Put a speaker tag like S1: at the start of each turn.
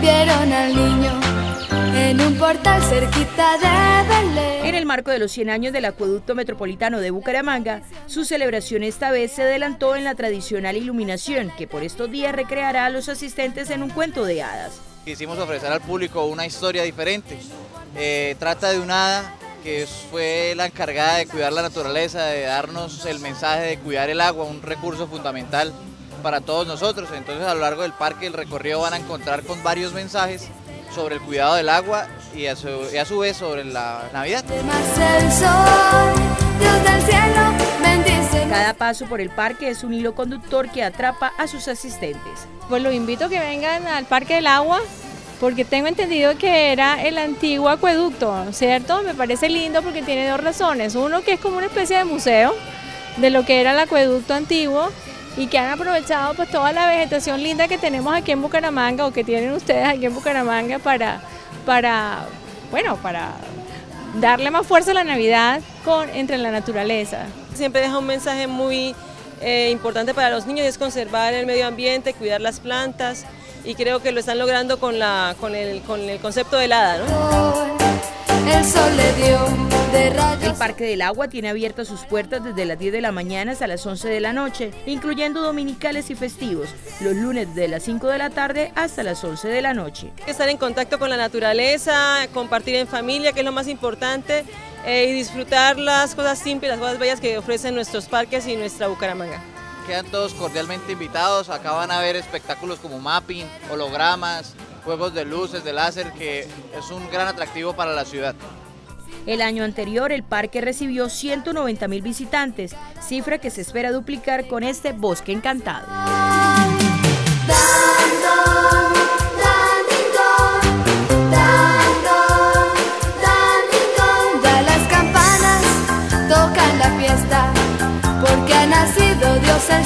S1: vieron al niño en un portal cerquita de Belén.
S2: En el marco de los 100 años del Acueducto Metropolitano de Bucaramanga, su celebración esta vez se adelantó en la tradicional iluminación, que por estos días recreará a los asistentes en un cuento de hadas.
S3: Quisimos ofrecer al público una historia diferente. Eh, trata de una hada que fue la encargada de cuidar la naturaleza, de darnos el mensaje de cuidar el agua, un recurso fundamental para todos nosotros. Entonces a lo largo del parque, el recorrido van a encontrar con varios mensajes sobre el cuidado del agua y a su, vez sobre la Navidad.
S2: Cada paso por el parque es un hilo conductor que atrapa a sus asistentes.
S4: Pues los invito a que vengan al Parque del Agua porque tengo entendido que era el antiguo acueducto, ¿cierto? Me parece lindo porque tiene dos razones. Uno que es como una especie de museo de lo que era el acueducto antiguo y que han aprovechado pues toda la vegetación linda que tenemos aquí en Bucaramanga o que tienen ustedes aquí en Bucaramanga para, para bueno, para darle más fuerza a la Navidad con, entre la naturaleza.
S5: Siempre deja un mensaje muy eh, importante para los niños y es conservar el medio ambiente, cuidar las plantas y creo que lo están logrando con, la, con, el, con el concepto del hada. ¿no?
S2: El sol le dio el Parque del Agua tiene abiertas sus puertas desde las 10 de la mañana hasta las 11 de la noche, incluyendo dominicales y festivos, los lunes de las 5 de la tarde hasta las 11 de la noche.
S5: Estar en contacto con la naturaleza, compartir en familia, que es lo más importante, eh, y disfrutar las cosas simples, las cosas bellas que ofrecen nuestros parques y nuestra Bucaramanga.
S3: Quedan todos cordialmente invitados, acá van a ver espectáculos como mapping, hologramas, juegos de luces, de láser, que es un gran atractivo para la ciudad.
S2: El año anterior el parque recibió 190 mil visitantes, cifra que se espera duplicar con este bosque encantado.
S1: las campanas tocan la fiesta porque ha nacido Dios el